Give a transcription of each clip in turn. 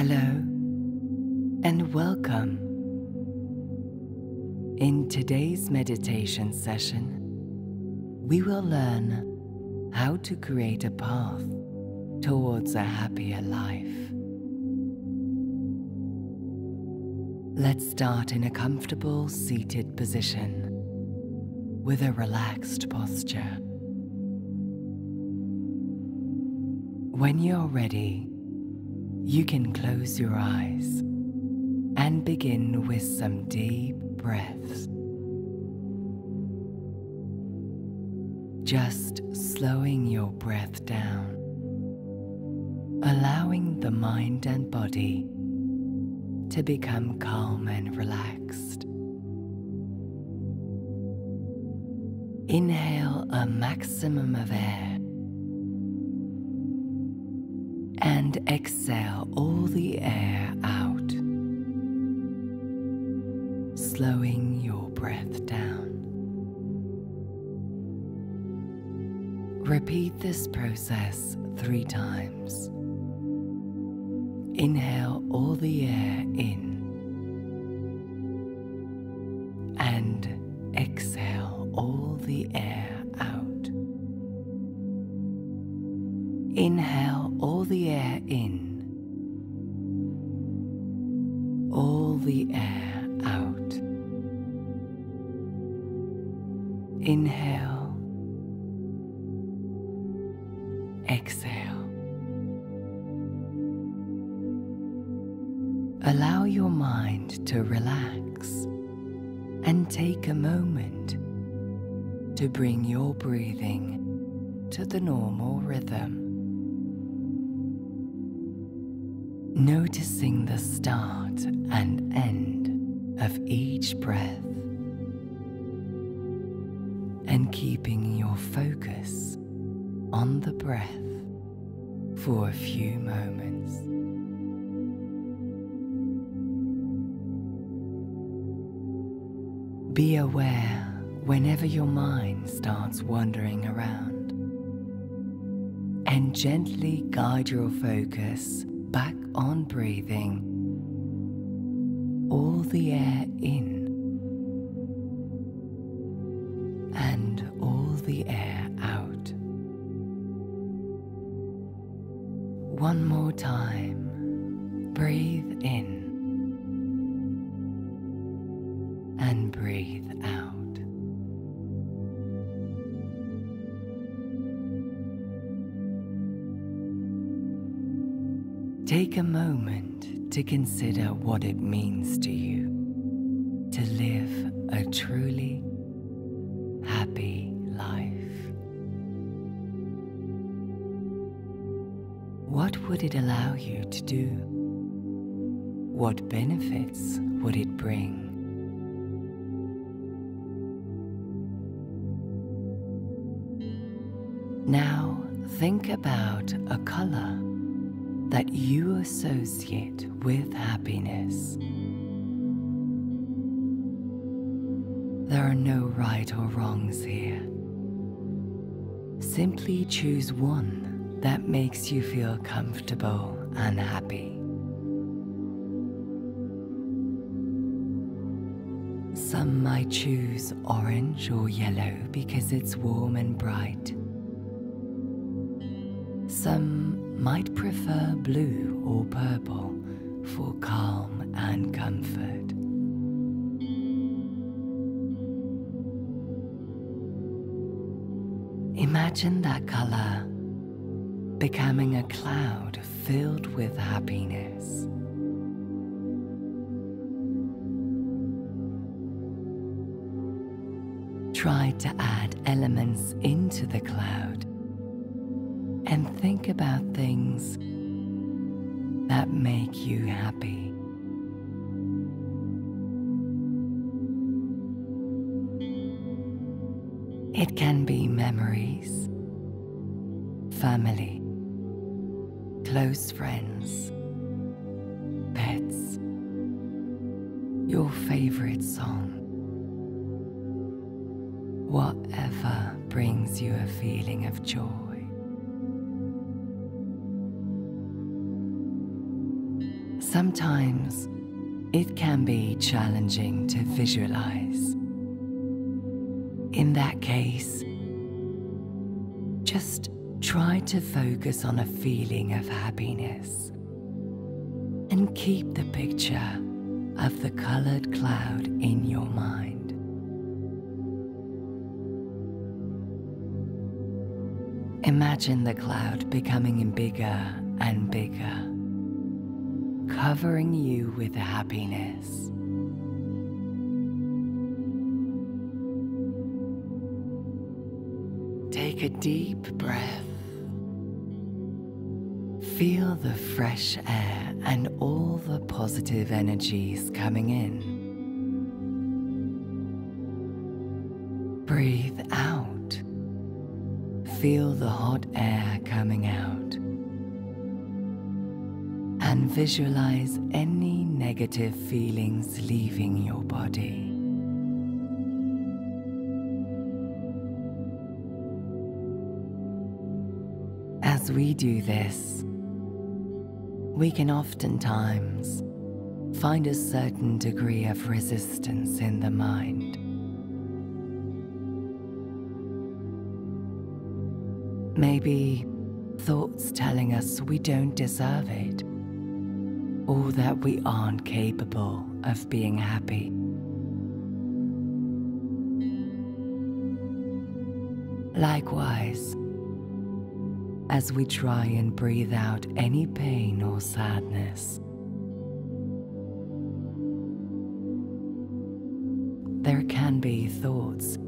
Hello and welcome. In today's meditation session, we will learn how to create a path towards a happier life. Let's start in a comfortable seated position with a relaxed posture. When you're ready, you can close your eyes and begin with some deep breaths. Just slowing your breath down, allowing the mind and body to become calm and relaxed. Inhale a maximum of air and exhale all the air out, slowing your breath down. Repeat this process three times. Inhale all the air in the air out. Inhale, exhale. Allow your mind to relax and take a moment to bring your breathing to the normal rhythm. Noticing the start and end of each breath and keeping your focus on the breath for a few moments. Be aware whenever your mind starts wandering around and gently guide your focus back on breathing all the air in and all the air out. One more time, breathe in and breathe out. Take a moment to consider what it means to you to live a truly happy life. What would it allow you to do? What benefits would it bring? Now think about a color that you associate with happiness. There are no right or wrongs here. Simply choose one that makes you feel comfortable and happy. Some might choose orange or yellow because it's warm and bright. Some might prefer blue or purple for calm and comfort. Imagine that color becoming a cloud filled with happiness. Try to add elements into the cloud and think about things that make you happy. It can be memories, family, close friends, pets, your favorite song, whatever brings you a feeling of joy. Sometimes it can be challenging to visualize. In that case, just try to focus on a feeling of happiness and keep the picture of the colored cloud in your mind. Imagine the cloud becoming bigger and bigger, covering you with happiness. Take a deep breath. Feel the fresh air and all the positive energies coming in. Breathe out. Feel the hot air coming out. And visualize any negative feelings leaving your body. As we do this, we can oftentimes find a certain degree of resistance in the mind. Maybe thoughts telling us we don't deserve it, or that we aren't capable of being happy. Likewise, as we try and breathe out any pain or sadness, there can be thoughts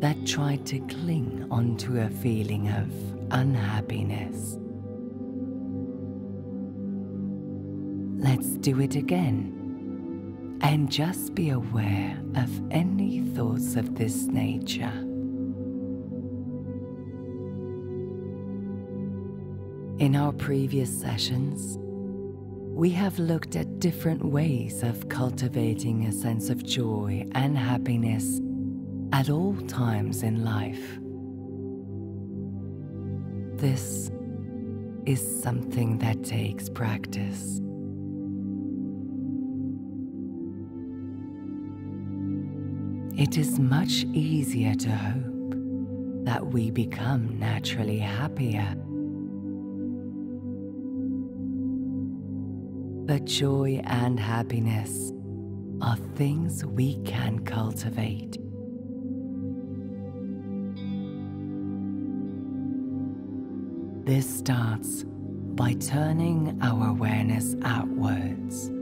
that try to cling onto a feeling of unhappiness. Let's do it again and just be aware of any thoughts of this nature. In our previous sessions, we have looked at different ways of cultivating a sense of joy and happiness at all times in life. This is something that takes practice. It is much easier to hope that we become naturally happier. But joy and happiness are things we can cultivate. This starts by turning our awareness outwards.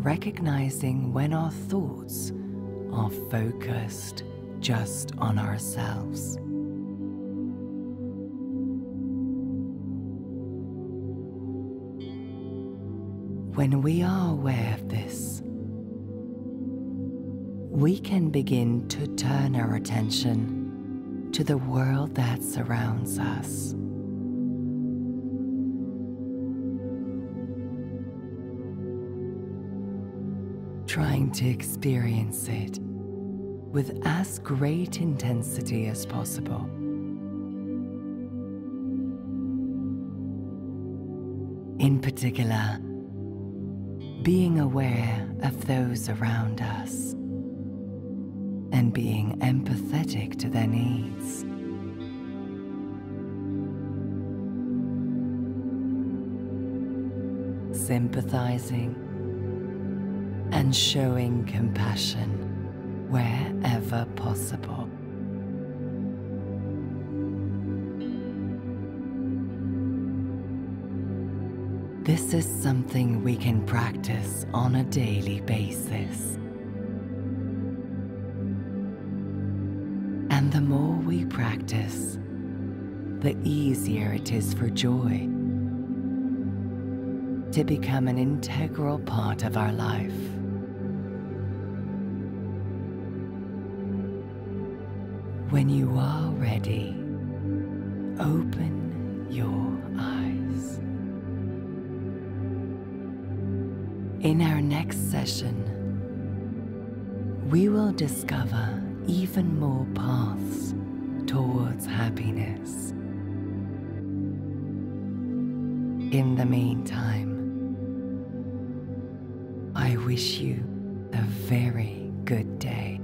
Recognizing when our thoughts are focused just on ourselves. When we are aware of this, we can begin to turn our attention to the world that surrounds us. Trying to experience it with as great intensity as possible. In particular, being aware of those around us and being empathetic to their needs. Sympathizing and showing compassion wherever possible. This is something we can practice on a daily basis. And the more we practice, the easier it is for joy to become an integral part of our life. When you are ready, open your eyes. In our next session, we will discover even more paths. towards happiness. In the meantime, I wish you a very good day.